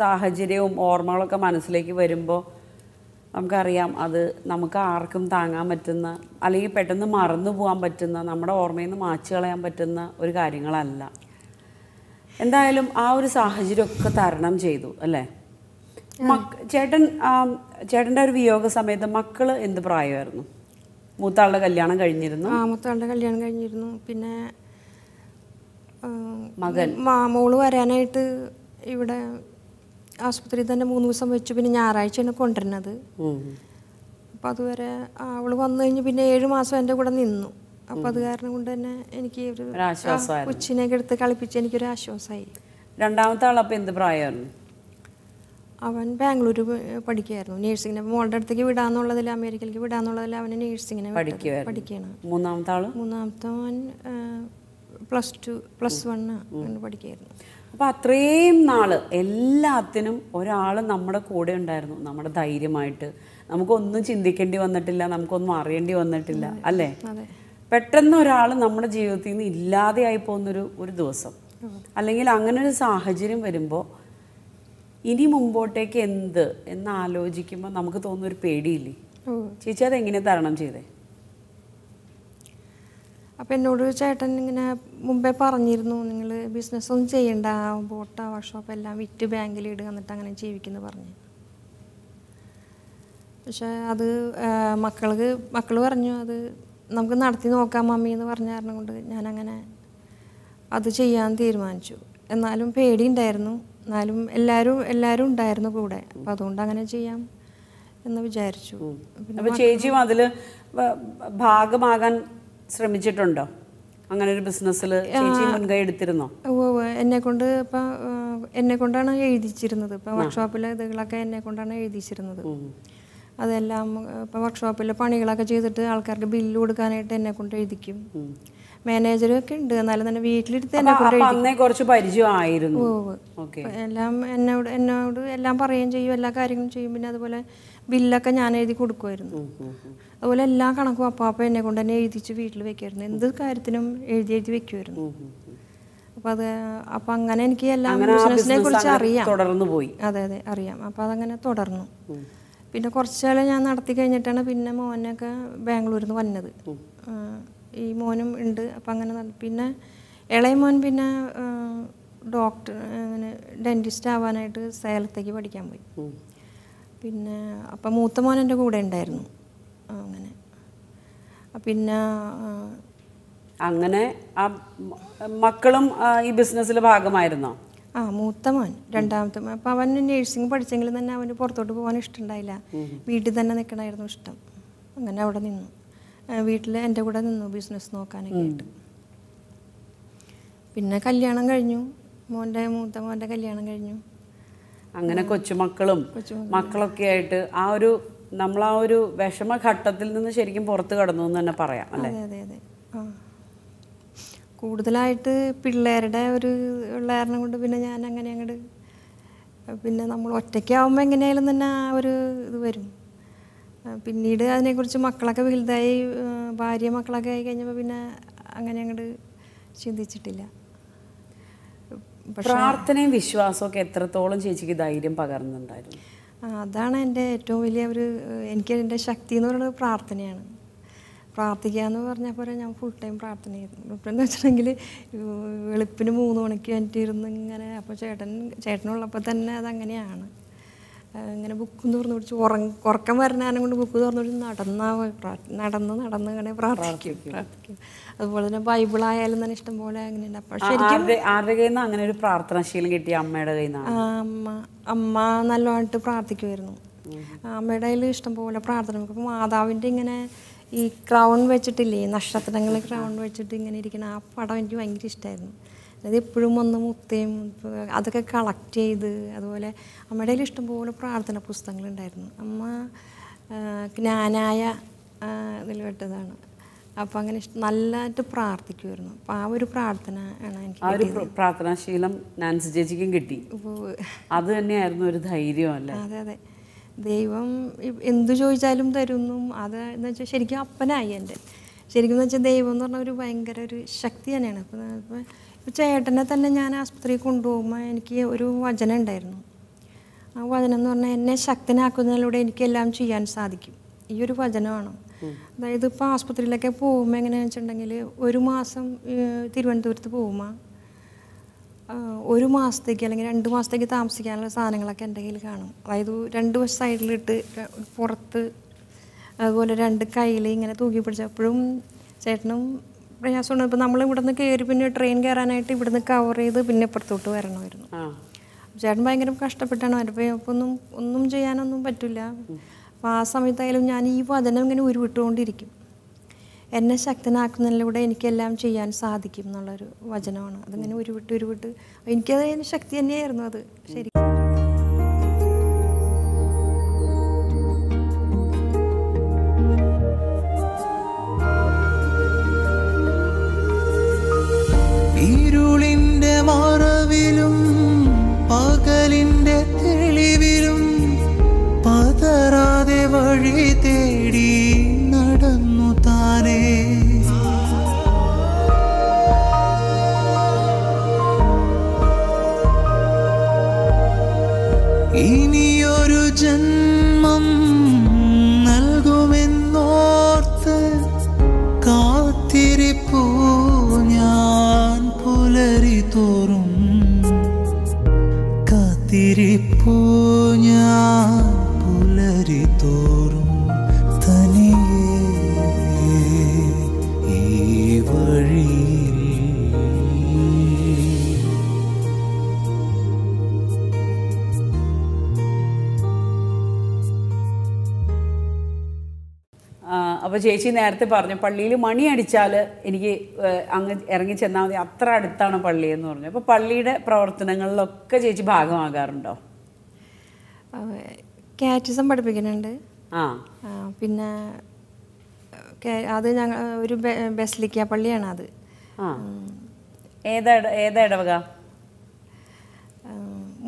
സാഹചര്യവും ഓർമ്മകളൊക്കെ മനസ്സിലേക്ക് വരുമ്പോൾ നമുക്കറിയാം അത് നമുക്ക് ആർക്കും താങ്ങാൻ പറ്റുന്ന അല്ലെങ്കിൽ പെട്ടെന്ന് മറന്നു പോകാൻ പറ്റുന്ന നമ്മുടെ ഓർമ്മയിൽ നിന്ന് മാച്ചു കളയാൻ പറ്റുന്ന ഒരു കാര്യങ്ങളല്ല. എന്തായാലും ആ ഒരു സാഹചര്യമൊക്കെ തരണം ചെയ്തു അല്ലേ? ചേട്ടൻ ചേട്ടന്റെ ഒരു വിയോഗ സമയത്ത് മക്കൾ എന്ത് പ്രായമായിരുന്നു? മൂത്താളുടെ കല്യാണം കഴിഞ്ഞിരുന്നു. ആ മൂത്താളുടെ കല്യാണം കഴിഞ്ഞിരുന്നു. പിന്നെ മകൻ. മോൾ വരാനായിട്ട് ഇവിടെ ആശുപത്രിയിൽ തന്നെ മൂന്ന് ദിവസം വെച്ചു പിന്നെ ഞായറാഴ്ചയാണ് കൊണ്ടുവരുന്നത്. അപ്പം അതുവരെ അവൾ വന്നു കഴിഞ്ഞ് പിന്നെ ഏഴ് മാസം എന്റെ കൂടെ നിന്നു. അപ്പം അത് കാരണം കൊണ്ട് തന്നെ എനിക്ക് ഒരു. കൊച്ചിനെയൊക്കെ എടുത്ത് കളിപ്പിച്ച് എനിക്കൊരു ആശ്വാസമായി. രണ്ടാമത്തെ ആൾ അപ്പം എന്ത് പ്രായമായിരുന്നു? അവൻ ബാംഗ്ലൂർ പഠിക്കുകയായിരുന്നു നേഴ്സിങ്ങിന് മോളുടെ അടുത്തേക്ക് വിടാന്നുള്ളതിൽ അമേരിക്കയിലേക്ക് വിടാന്നുള്ളതിൽ അവന് നേഴ്സിങ്ങിന്. പഠിക്കുകയാണ് മൂന്നാമത്തെ ആൾ മൂന്നാമത്തെ അവൻ പ്ലസ് ടു പ്ലസ് വണ്ണ് പഠിക്കുകയായിരുന്നു അപ്പം അത്രയും നാൾ എല്ലാത്തിനും ഒരാൾ നമ്മുടെ കൂടെ ഉണ്ടായിരുന്നു നമ്മുടെ ധൈര്യമായിട്ട്. നമുക്കൊന്നും ചിന്തിക്കേണ്ടി വന്നിട്ടില്ല നമുക്കൊന്നും അറിയേണ്ടി വന്നിട്ടില്ല അല്ലേ? പെട്ടെന്ന് ഒരാൾ നമ്മുടെ ജീവിതത്തിൽ നിന്ന് ഇല്ലാതെയായി പോകുന്നൊരു ഒരു ദിവസം. അല്ലെങ്കിൽ അങ്ങനെ ഒരു സാഹചര്യം വരുമ്പോൾ ഇനി മുമ്പോട്ടേക്ക് എന്ത് എന്ന് ആലോചിക്കുമ്പോൾ നമുക്ക് തോന്നുന്ന ഒരു പേടിയില്ലേ? ചേച്ചി അത് എങ്ങനെ തരണം ചെയ്തേ? അപ്പം എന്നോട് ചേട്ടൻ ഇങ്ങനെ മുമ്പേ പറഞ്ഞിരുന്നു നിങ്ങൾ ബിസിനസ് ഒന്നും ചെയ്യണ്ട ബോട്ട വർക്ക്ഷോപ്പ് എല്ലാം വിറ്റ് ബാങ്കിൽ ഇടുക എന്നിട്ട് അങ്ങനെ ജീവിക്കുന്നു പറഞ്ഞു. പക്ഷെ അത് മക്കൾക്ക് മക്കൾ പറഞ്ഞു അത് നമുക്ക് നടത്തി നോക്കാം മമ്മി എന്ന് പറഞ്ഞ കാരണം കൊണ്ട് ഞാനങ്ങനെ അത് ചെയ്യാൻ തീരുമാനിച്ചു. എന്നാലും പേടി ഉണ്ടായിരുന്നു. എന്നാലും എല്ലാവരും എല്ലാവരും ഉണ്ടായിരുന്നു കൂടെ. അപ്പം അതുകൊണ്ട് അങ്ങനെ ചെയ്യാം എന്ന് വിചാരിച്ചു. അപ്പോൾ ചേച്ചിയും അതിൽ ഭാഗമാകാൻ ശ്രമിച്ചിട്ടുണ്ടോ? അങ്ങനെ ഒരു ബിസിനസ്സിൽ മുൻകൈ എടുത്തിരുന്നോ? എന്നെ കൊണ്ട് ഇപ്പം എന്നെ കൊണ്ടാണ് എഴുതിച്ചിരുന്നത്. ഇപ്പം വർക്ക്ഷോപ്പിലെ ഇതുകളൊക്കെ എന്നെ കൊണ്ടാണ് എഴുതിച്ചിരുന്നത്. അതെല്ലാം ഇപ്പം വർക്ക്ഷോപ്പിലെ പണികളൊക്കെ ചെയ്തിട്ട് ആൾക്കാർക്ക് ബില്ല് കൊടുക്കാനായിട്ട് എന്നെ കൊണ്ട് എഴുതിക്കും. മാനേജറും ഒക്കെ ഉണ്ട്. എന്നാലും തന്നെ വീട്ടിലിരുത്തി എന്നെ കൊണ്ട് കുറച്ച് പരിചയമായിരുന്നു എല്ലാം എന്നോട് എന്നോട് എല്ലാം പറയുകയും ചെയ്യും. എല്ലാ കാര്യങ്ങളും ചെയ്യും. പിന്നെ അതുപോലെ ബില്ലൊക്കെ ഞാൻ എഴുതി കൊടുക്കുമായിരുന്നു അതുപോലെ എല്ലാ കണക്കും അപ്പാപ്പ എന്നെ കൊണ്ട് തന്നെ എഴുതിച്ച് വീട്ടിൽ വെക്കുമായിരുന്നു എന്ത് കാര്യത്തിനും എഴുതി എഴുതി വെക്കുമായിരുന്നു. അപ്പം അത് അപ്പം അങ്ങനെ എനിക്ക് എല്ലാ ബിസിനസിനെ കുറിച്ച് അറിയാം. തുടർന്നു പോയി. അതെ അതെ അറിയാം. അപ്പം അതങ്ങനെ തുടർന്നു. പിന്നെ കുറച്ച് കാലം ഞാൻ നടത്തി കഴിഞ്ഞിട്ടാണ് പിന്നെ മോനൊക്കെ ബാംഗ്ലൂരിൽ നിന്ന് വന്നത്. ഈ മോനും ഉണ്ട്. അപ്പം അങ്ങനെ പിന്നെ ഇളയ മോൻ പിന്നെ ഡോക്ടർ അങ്ങനെ ഡെന്റിസ്റ്റ് ആവാനായിട്ട് സേലത്തേക്ക് പഠിക്കാൻ പോയി. പിന്നെ അപ്പം മൂത്ത മോൻ എന്റെ കൂടെ ഉണ്ടായിരുന്നു. അങ്ങനെ. പിന്നെ അങ്ങനെ ആ മക്കളും ഈ ബിസിനസ്സിൽ ഭാഗമായിരുന്നോ? ആ മൂത്ത മോൻ രണ്ടാമത്തെ മോൻ. അപ്പം അവൻ നേഴ്സിംഗ് പഠിച്ചെങ്കിലും തന്നെ അവന് പുറത്തോട്ട് പോകാൻ ഇഷ്ടമുണ്ടായില്ല. വീട്ടിൽ തന്നെ നിൽക്കണമായിരുന്നു ഇഷ്ടം. അങ്ങനെ അവിടെ നിന്നു. വീട്ടിൽ എന്റെ കൂടെ നിന്നു ബിസിനസ് നോക്കാനൊക്കെ ആയിട്ട്. പിന്നെ കല്യാണം കഴിഞ്ഞു. മോന്റെ മൂത്ത മോന്റെ കല്യാണം കഴിഞ്ഞു. അങ്ങനെ കൊച്ചുമക്കളും. മക്കളൊക്കെ ആയിട്ട് ആ ഒരു നമ്മൾ ആ ഒരു വിഷമഘട്ടത്തിൽ നിന്ന് ശരിക്കും പുറത്ത് കടന്നു എന്ന് തന്നെ പറയാം അല്ലേ? അതെ അതെ കൂടുതലായിട്ട് പിള്ളേരുടെ ഒരു ഉള്ള കാരണം കൊണ്ട് പിന്നെ ഞാൻ അങ്ങനെ അങ്ങോട്ട് പിന്നെ നമ്മൾ ഒറ്റയ്ക്കാവുമ്പോൾ എങ്ങനെയായാലും തന്നെ ആ ഒരു ഇത് വരും. പിന്നീട് അതിനെക്കുറിച്ച് മക്കളൊക്കെ വലുതായി ഭാര്യ മക്കളൊക്കെ ആയി കഴിഞ്ഞപ്പോൾ പിന്നെ അങ്ങനെ അങ്ങോട്ട് ചിന്തിച്ചിട്ടില്ല. പ്രാർത്ഥനയും വിശ്വാസവും ഒക്കെ എത്രത്തോളം ചേച്ചിക്ക് ധൈര്യം പകർന്നുണ്ടായിരുന്നു അതാണ് എന്റെ ഏറ്റവും വലിയ ഒരു എനിക്ക് എന്റെ ശക്തി എന്ന് പറയുന്നത് പ്രാർത്ഥനയാണ്. പ്രാർത്ഥിക്കുക എന്ന് പറഞ്ഞാൽ പോലെ ഞാൻ ഫുൾ ടൈം പ്രാർത്ഥനയായിരുന്നു. ഇപ്പം എന്ന് വെച്ചിട്ടുണ്ടെങ്കിൽ വെളുപ്പിന് മൂന്ന് മണിക്ക് എനിക്ക് ഇരുന്ന് ഇങ്ങനെ അപ്പോൾ ചേട്ടൻ ചേട്ടനുള്ളപ്പോൾ തന്നെ അതങ്ങനെയാണ്. ഇങ്ങനെ ബുക്ക് തുറന്നു പിടിച്ച് ഉറങ്ങ ഉറക്കം വരണാനും കൊണ്ട് ബുക്ക് തുറന്നു പിടിച്ച് നടന്നാ നടന്ന് നടന്ന് ഇങ്ങനെ പ്രാർത്ഥിക്കും പ്രാർത്ഥിക്കും. അതുപോലെ തന്നെ ബൈബിൾ ആയാലും തന്നെ ഇഷ്ടംപോലെ അങ്ങനെയുണ്ട്. അപ്പോൾ ആ- ആരുടെ ആരുടെ കയ്യിൽ നിന്ന് അങ്ങനെ ഒരു പ്രാർത്ഥനാശീലം കിട്ടിയ അമ്മയുടെ കയ്യിൽ നിന്ന് അമ്മ അമ്മ നല്ലതായിട്ട് പ്രാർത്ഥിക്കുമായിരുന്നു. അമ്മയുടെ കയ്യിൽ ഇഷ്ടംപോലെ പ്രാർത്ഥന. അപ്പോൾ മാതാവിന്റെ ഇങ്ങനെ ഈ ക്രൗൺ വെച്ചിട്ടില്ലേ നക്ഷത്രങ്ങൾ ക്രൗൺ വെച്ചിട്ട് ഇങ്ങനെ ഇരിക്കുന്ന ആ പടം എനിക്ക് ഭയങ്കര ഇഷ്ടമായിരുന്നു. അത് എപ്പോഴും വന്ന് മുത്തയും അതൊക്കെ കളക്ട് ചെയ്ത് അതുപോലെ അമ്മയുടെ കയ്യിൽ ഇഷ്ടംപോലെ പ്രാർത്ഥന പുസ്തകങ്ങളുണ്ടായിരുന്നു. അമ്മ ജ്ഞാനായ ഇതിൽ പെട്ടതാണ്. അപ്പം അങ്ങനെ ഇഷ്ടം നല്ലതായിട്ട് പ്രാർത്ഥിക്കുമായിരുന്നു അപ്പം ആ ഒരു പ്രാർത്ഥന ആണ് എനിക്ക് ആ ഒരു പ്രാർത്ഥനാശീലം നാൻസി ചേച്ചിക്കും കിട്ടി. അത് തന്നെയായിരുന്നു ഒരു ധൈര്യം അല്ലേ? അതെ അതെ. ദൈവം എന്തു ചോദിച്ചാലും തരുന്നും. അത് എന്ന് വെച്ചാൽ ശരിക്കും അപ്പനായി എന്റെ ശരിക്കും എന്ന് വെച്ചാൽ ദൈവം എന്ന് പറഞ്ഞ ഒരു ഭയങ്കര ഒരു ശക്തി തന്നെയാണ്. അപ്പം ചേട്ടനെ തന്നെ ഞാൻ ആസ്പത്രിയിൽ കൊണ്ടുപോകുമ്പോൾ എനിക്ക് ഒരു വചനം ഉണ്ടായിരുന്നു. ആ വചനം എന്ന് പറഞ്ഞാൽ എന്നെ ശക്തനാക്കുന്നതിലൂടെ എനിക്ക് എല്ലാം ചെയ്യാൻ സാധിക്കും. ഈ ഒരു വചനമാണ്. അതായത് ഇപ്പോൾ ആസ്പത്രിയിലൊക്കെ പോകുമ്പോൾ എങ്ങനെയാണെന്ന് വെച്ചിട്ടുണ്ടെങ്കിൽ ഒരു മാസം തിരുവനന്തപുരത്ത് പോകുമ്പോൾ ഒരു മാസത്തേക്ക് അല്ലെങ്കിൽ രണ്ട് മാസത്തേക്ക് താമസിക്കാനുള്ള സാധനങ്ങളൊക്കെ എന്റെ കയ്യിൽ കാണും. അതായത് രണ്ട് സൈഡിലിട്ട് പുറത്ത് അതുപോലെ രണ്ട് കയ്യിൽ ഇങ്ങനെ തൂക്കി പിടിച്ചപ്പോഴും ചേട്ടനും പ്രയാസമാണ് ഇപ്പം നമ്മൾ ഇവിടുന്ന് കയറി പിന്നെ ട്രെയിൻ കയറാനായിട്ട് ഇവിടുന്ന് കവർ ചെയ്ത് പിന്നെ ഇപ്പുറത്തോട്ട് വരണമായിരുന്നു. ചേട്ടൻ ഭയങ്കര കഷ്ടപ്പെട്ടാണ്. അവരുടെ അപ്പോൾ ഒന്നും ഒന്നും ചെയ്യാനൊന്നും പറ്റില്ല. അപ്പം ആ സമയത്തായാലും ഞാൻ ഈ വചനം ഇങ്ങനെ ഉരുവിട്ടുകൊണ്ടിരിക്കും. എന്നെ ശക്തനാക്കുന്നതിലൂടെ എനിക്കെല്ലാം ചെയ്യാൻ സാധിക്കും എന്നുള്ളൊരു വചനമാണ്. അതിങ്ങനെ ഉരുവിട്ട് ഉരുവിട്ട്. എനിക്കത് ശക്തി തന്നെയായിരുന്നു അത്. ശരി ചേച്ചി നേരത്തെ പറഞ്ഞു പള്ളിയിൽ മണി അടിച്ചാൽ എനിക്ക് അങ്ങ് ഇറങ്ങി ചെന്നാൽ മതി. അത്ര അടുത്താണ് പള്ളി എന്ന് പറഞ്ഞു. അപ്പോൾ പള്ളിയുടെ പ്രവർത്തനങ്ങളിലൊക്കെ ചേച്ചി ഭാഗമാകാറുണ്ടോ? കാറ്റിസം പഠിപ്പിക്കുന്നുണ്ട്. ആ. പിന്നെ അത് ഞങ്ങൾ ഒരു ബെസ്ലിക്ക പള്ളിയാണ് അത്. ഏതാ ഏതാ ഇടവക?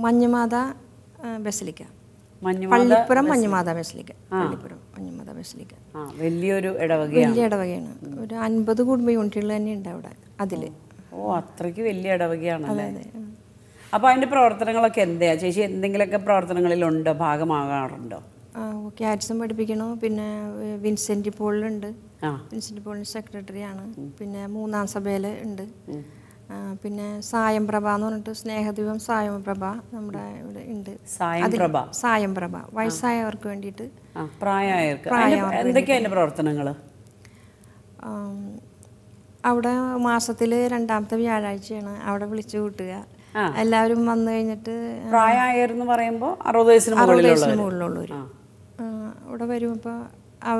Manjumatha basilica. Pallippuram Manjumatha basilica. Pallippuram Manjumatha basilica. വലിയൊരു ഇടവകയാണ്. വലിയ ഇടവകയാണ്. ഒരു അൻപത് കുടുംബ യൂണിറ്റുകൾ തന്നെ ഉണ്ട് അവിടെ അതിൽ. ഓ അത്രയ്ക്ക് വലിയ ഇടവകയാണല്ലേ? അതെ അതിന്റെ അപ്പോൾ അതിന്റെ പ്രവർത്തനങ്ങളൊക്കെ എന്തെയാ? ചേച്ചി എന്തെങ്കിലുമൊക്കെ പ്രവർത്തനങ്ങളിലുണ്ടോ? ഭാഗമാകാറുണ്ടോ? ക്യാറ്റ്സും പഠിപ്പിക്കണോ. പിന്നെ വിൻസെന്റ് പോളിലുണ്ട്. വിൻസെന്റ് വിൻസെന്റ് സെക്രട്ടറി ആണ് പിന്നെ മൂന്നാം സഭയിൽ ഉണ്ട്. പിന്നെ സായം പ്രഭ എന്ന് പറഞ്ഞിട്ട് സ്നേഹദീപം സായം പ്രഭ നമ്മുടെ ഇവിടെ ഉണ്ട്. സായം പ്രഭ സായം പ്രഭ വയസ്സായവർക്ക് വേണ്ടിയിട്ട് ആ പ്രായമായവർക്ക്. അതിന്റെ- എന്തൊക്കെയാ അതിന്റെ പ്രവർത്തനങ്ങൾ അവിടെ മാസത്തിൽ രണ്ടാമത്തെ വ്യാഴാഴ്ചയാണ് അവിടെ വിളിച്ചു കൂട്ടുക. എല്ലാവരും വന്നു കഴിഞ്ഞിട്ട് പ്രായമായെന്ന് പറയുമ്പോൾ അറുപത് വയസ്സിന് മുകളിലുള്ളവർ അവിടെ വരുമ്പോൾ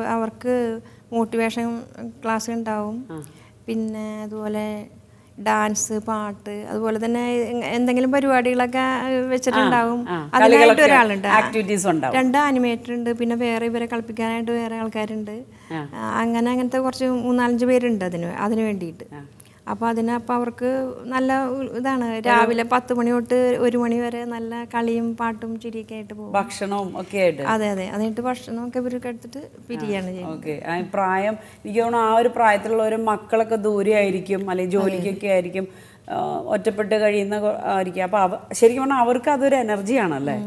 അവർക്ക് മോട്ടിവേഷൻ ക്ലാസ് ഉണ്ടാവും. പിന്നെ അതുപോലെ ഡാൻസ് പാട്ട് അതുപോലെ തന്നെ എന്തെങ്കിലും പരിപാടികളൊക്കെ വെച്ചിട്ടുണ്ടാവും. അതിനായിട്ട് ഒരാളുണ്ട്. രണ്ട് ആനിമേറ്റർ ഉണ്ട് പിന്നെ വേറെ ഇവരെ കളിപ്പിക്കാനായിട്ട് വേറെ ആൾക്കാരുണ്ട്. അങ്ങനെ അങ്ങനത്തെ കുറച്ച് മൂന്നാലഞ്ച് പേരുണ്ട് അതിന് അതിന് വേണ്ടിയിട്ട്. അപ്പോൾ അതിനപ്പോൾ അവർക്ക് നല്ല ഇതാണ്. രാവിലെ പത്ത് മണി തൊട്ട് ഒരു മണി വരെ നല്ല കളിയും പാട്ടും ചിരിയൊക്കെ ആയിട്ട് പോകും. ഭക്ഷണവും ഒക്കെ ആയിട്ട്? അതെ അതെ. അതിനിട്ട് ഭക്ഷണമൊക്കെ ഇവർക്ക് എടുത്തിട്ട് പിരിയാണ് ചെയ്യുന്നത്. ഓക്കെ. പ്രായം എനിക്ക് തോന്നുന്നു ആ ഒരു പ്രായത്തിലുള്ളവർ മക്കളൊക്കെ ദൂരെ ആയിരിക്കും അല്ലെങ്കിൽ ജോലിക്കൊക്കെ ആയിരിക്കും ഒറ്റപ്പെട്ട് കഴിയുന്ന ആയിരിക്കും. അപ്പോൾ അവ ശരിക്കും പറഞ്ഞാൽ അവർക്ക് അതൊരു എനർജിയാണല്ലേ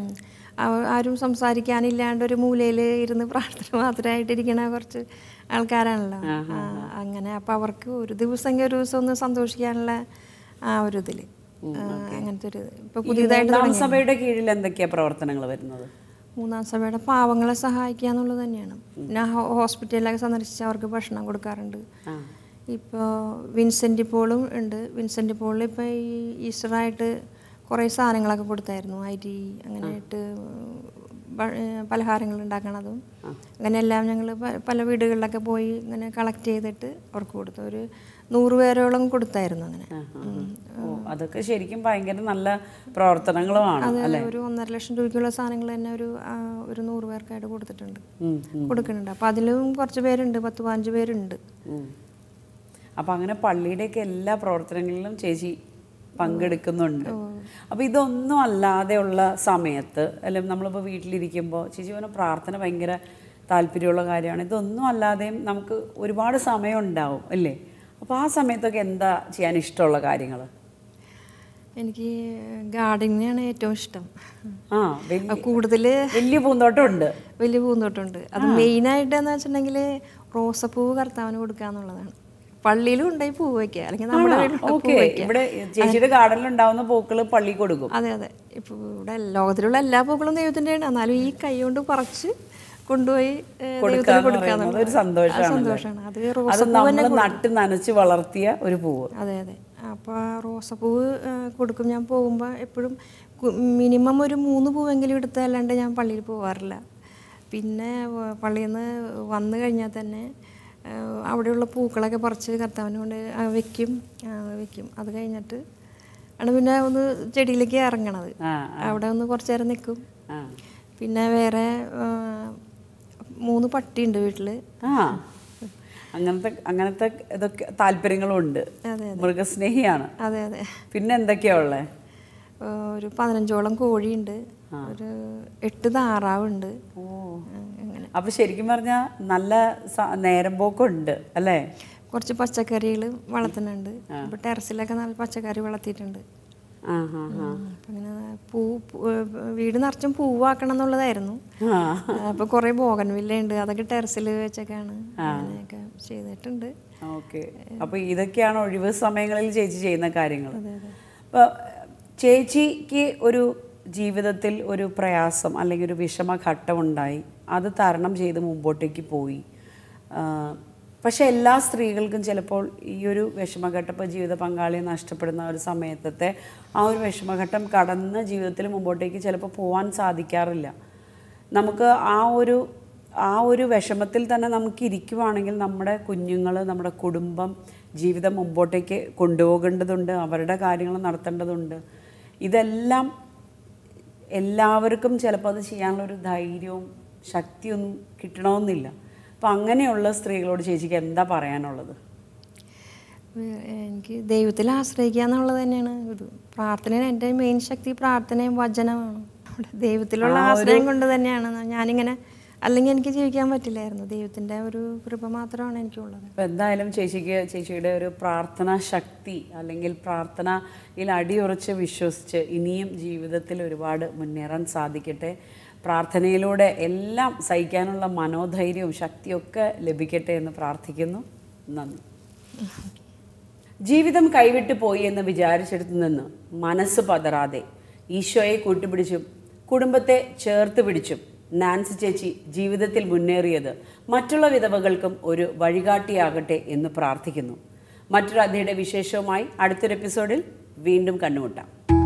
ആരും സംസാരിക്കാനില്ലാണ്ട് ഒരു മൂലയിൽ ഇരുന്ന് പ്രാർത്ഥന മാത്രമായിട്ടിരിക്കണ കുറച്ച് ആൾക്കാരാണല്ലോ. അങ്ങനെ അപ്പം അവർക്ക് ഒരു ദിവസം ഒരു ദിവസം ഒന്ന് സന്തോഷിക്കാനുള്ള ആ ഒരു ഇതിൽ അങ്ങനത്തെ ഒരു ഇപ്പൊ പുതിയതായിട്ട് മൂന്നാം സഭയുടെ കീഴിൽ എന്തൊക്കെയാ പ്രവർത്തനങ്ങൾ വരുന്നത്? മൂന്നാം സഭയുടെ പാവങ്ങളെ സഹായിക്കുക എന്നുള്ളത് തന്നെയാണ്. പിന്നെ ഹോസ്പിറ്റലിലൊക്കെ സന്ദർശിച്ച് അവർക്ക് ഭക്ഷണം കൊടുക്കാറുണ്ട്. ഇപ്പോൾ വിൻസെന്റ് പോളും ഉണ്ട്. വിൻസെന്റ് പോളിൽ ഇപ്പോൾ ഈ ഈസ്റ്ററായിട്ട് കുറേ സാധനങ്ങളൊക്കെ കൊടുത്തായിരുന്നു. അരി അങ്ങനെയായിട്ട് പലഹാരങ്ങൾ ഉണ്ടാക്കണതും അങ്ങനെയെല്ലാം ഞങ്ങൾ പല വീടുകളിലൊക്കെ പോയി ഇങ്ങനെ കളക്ട് ചെയ്തിട്ട് അവർക്ക് കൊടുത്തു. ഒരു നൂറ് പേരോളം കൊടുത്തായിരുന്നു അങ്ങനെ. അതൊക്കെ ശരിക്കും ഭയങ്കര നല്ല പ്രവർത്തനങ്ങളുമാണ് അത് ഒരു ഒന്നര ലക്ഷം രൂപയ്ക്കുള്ള സാധനങ്ങൾ തന്നെ ഒരു ഒരു നൂറ് പേർക്കായിട്ട് കൊടുത്തിട്ടുണ്ട്. കൊടുക്കുന്നുണ്ട്. അപ്പൊ അതിലും കുറച്ച് പേരുണ്ട് പത്ത് പതിനഞ്ച് പേരുണ്ട്. അപ്പൊ അങ്ങനെ പള്ളിയുടെയൊക്കെ എല്ലാ പ്രവർത്തനങ്ങളിലും ചേച്ചി പങ്കെടുക്കുന്നുണ്ട്. അപ്പൊ ഇതൊന്നും അല്ലാതെയുള്ള സമയത്ത് അല്ലെങ്കിൽ നമ്മളിപ്പോൾ വീട്ടിലിരിക്കുമ്പോൾ ചേച്ചി പറഞ്ഞ പ്രാർത്ഥന ഭയങ്കര താല്പര്യമുള്ള കാര്യമാണ്. ഇതൊന്നും അല്ലാതെയും നമുക്ക് ഒരുപാട് സമയം ഉണ്ടാവും അല്ലേ? അപ്പോൾ ആ സമയത്തൊക്കെ എന്താ ചെയ്യാൻ ഇഷ്ടമുള്ള കാര്യങ്ങൾ എനിക്ക് ഗാർഡനിങ്ങാണ് ഏറ്റവും ഇഷ്ടം. ആ കൂടുതൽ വലിയ പൂന്തോട്ടമുണ്ട്. വലിയ പൂന്തോട്ടമുണ്ട്. അത് മെയിനായിട്ട് എന്ന് വെച്ചിട്ടുണ്ടെങ്കിൽ റോസപ്പൂവ് കർത്താവിന് കൊടുക്കുക എന്നുള്ളതാണ് പള്ളിയിലും ഉണ്ടായി പൂവ് വയ്ക്കുക അല്ലെങ്കിൽ നമ്മുടെ പൂ ഓക്കെ. ഇവിടെ ചേച്ചിയുടെ ഗാർഡനിൽ ഉണ്ടാവുന്ന പൂക്കൾ പള്ളി കൊടുക്കും. അതെ അതെ. ഇപ്പൊ ഇവിടെ ലോകത്തിലുള്ള എല്ലാ പൂക്കളും ദൈവത്തിന്റെയാണ് എന്നാലും ഈ കൈ കൊണ്ട് പറിച്ച് കൊണ്ടുപോയി ഒരു സന്തോഷമാണ് അത് നമ്മൾ നട്ട് നനച്ച് വളർത്തിയ ഒരു പൂവ്. അതെ അതെ. അപ്പോൾ റോസപ്പൂവ് കൊടുക്കും. ഞാൻ പോകുമ്പോൾ എപ്പോഴും മിനിമം ഒരു മൂന്ന് പൂവെങ്കിലും എടുത്ത് അല്ലാണ്ട് ഞാൻ പള്ളിയിൽ പോവാറില്ല. പിന്നെ പള്ളിയിൽ നിന്ന് വന്നു കഴിഞ്ഞാൽ തന്നെ അവിടെയുള്ള പൂക്കളൊക്കെ പറിച്ച് കർത്താവിന് കൊണ്ട് വെക്കും. വെക്കും. അത് കഴിഞ്ഞിട്ട് ആണ് പിന്നെ ഒന്ന് ചെടിയിലേക്ക് ഇറങ്ങണത്. അവിടെ ഒന്ന് കുറച്ച് നേരം നിൽക്കും പിന്നെ വേറെ മൂന്ന് പട്ടിയുണ്ട് വീട്ടിൽ ആ. അങ്ങനത്തെ അങ്ങനത്തെ ഇതൊക്കെ താല്പര്യങ്ങളും ഉണ്ട് അതെ. മൃഗസ്നേഹിയാണ്. അതെ അതെ. പിന്നെ എന്തൊക്കെയാ ഉള്ളത് ഒരു പതിനഞ്ചോളം കോഴിയുണ്ട്. ഒരു എട്ട് താറാവുണ്ട്. ഓ ആ, അങ്ങനെ അപ്പൊ ശരിക്കും പറഞ്ഞാൽ നല്ല നേരം പോക്കുണ്ട് അല്ലേ? കുറച്ച് പച്ചക്കറികൾ വളർത്തുന്നുണ്ട്. ടെറസിലൊക്കെ നല്ല പച്ചക്കറി വളർത്തിയിട്ടുണ്ട്. പൂ വീട് നിറച്ചും പൂവാക്കണം എന്നുള്ളതായിരുന്നു. അപ്പൊ കുറെ ബോഗൻ ഉണ്ട് അതൊക്കെ ടെറസിൽ വെച്ചൊക്കെയാണ് അങ്ങനെയൊക്കെ ചെയ്തിട്ടുണ്ട്. ഓക്കെ. അപ്പൊ ഇതൊക്കെയാണ് ഒഴിവ് സമയങ്ങളിൽ ചേച്ചി ചെയ്യുന്ന കാര്യങ്ങൾ ചേച്ചിക്ക് ഒരു ജീവിതത്തിൽ ഒരു പ്രയാസം അല്ലെങ്കിൽ ഒരു വിഷമഘട്ടം ഉണ്ടായി അത് തരണം ചെയ്ത് മുമ്പോട്ടേക്ക് പോയി. പക്ഷെ എല്ലാ സ്ത്രീകൾക്കും ചിലപ്പോൾ ഈ ഒരു വിഷമഘട്ടം ഇപ്പോൾ ജീവിത പങ്കാളിയെ നഷ്ടപ്പെടുന്ന ഒരു സമയത്തത്തെ ആ ഒരു വിഷമഘട്ടം കടന്ന് ജീവിതത്തിൽ മുമ്പോട്ടേക്ക് ചിലപ്പോൾ പോകാൻ സാധിക്കാറില്ല. നമുക്ക് ആ ഒരു ആ ഒരു വിഷമത്തിൽ തന്നെ നമുക്ക് ഇരിക്കുവാണെങ്കിൽ നമ്മുടെ കുഞ്ഞുങ്ങൾ നമ്മുടെ കുടുംബം ജീവിതം മുമ്പോട്ടേക്ക് കൊണ്ടുപോകേണ്ടതുണ്ട് അവരുടെ കാര്യങ്ങൾ നടത്തേണ്ടതുണ്ട്. ഇതെല്ലാം എല്ലാവർക്കും ചിലപ്പോൾ അത് ചെയ്യാനുള്ള ഒരു ധൈര്യവും ശക്തിയൊന്നും കിട്ടണമെന്നില്ല. അപ്പം അങ്ങനെയുള്ള സ്ത്രീകളോട് ചേച്ചിക്ക് എന്താ പറയാനുള്ളത്? എനിക്ക് ദൈവത്തിൽ ആശ്രയിക്കുക എന്നുള്ളത് തന്നെയാണ്. ഇത് പ്രാർത്ഥന എന്റെ മെയിൻ ശക്തി പ്രാർത്ഥനയും വചനമാണ്. ദൈവത്തിലുള്ള ആശ്രയം കൊണ്ട് തന്നെയാണ്. ഞാനിങ്ങനെ അല്ലെങ്കിൽ എനിക്ക് ജീവിക്കാൻ പറ്റില്ലായിരുന്നു. ദൈവത്തിന്റെ ഒരു കൃപ മാത്രമാണ് എനിക്കുള്ളത്. അപ്പം എന്തായാലും ചേച്ചിക്ക് ചേച്ചിയുടെ ഒരു പ്രാർത്ഥന ശക്തി അല്ലെങ്കിൽ പ്രാർത്ഥനയിൽ അടിയുറച്ച് വിശ്വസിച്ച് ഇനിയും ജീവിതത്തിൽ ഒരുപാട് മുന്നേറാൻ സാധിക്കട്ടെ. പ്രാർത്ഥനയിലൂടെ എല്ലാം സഹിക്കാനുള്ള മനോധൈര്യവും ശക്തിയൊക്കെ ലഭിക്കട്ടെ എന്ന് പ്രാർത്ഥിക്കുന്നു. നന്ദി. ജീവിതം കൈവിട്ട് പോയി എന്ന് വിചാരിച്ചെടുത്തു നിന്ന് മനസ്സ് പതറാതെ ഈശോയെ കൂട്ടുപിടിച്ചും കുടുംബത്തെ ചേർത്ത് പിടിച്ചും നാൻസി ചേച്ചി ജീവിതത്തിൽ മുന്നേറിയത് മറ്റുള്ള വിധവകൾക്കും ഒരു വഴികാട്ടിയാകട്ടെ എന്ന് പ്രാർത്ഥിക്കുന്നു. മറ്റൊരു അധ്യയുടെ വിശേഷവുമായി അടുത്തൊരു എപ്പിസോഡിൽ വീണ്ടും കണ്ടുമുട്ടാം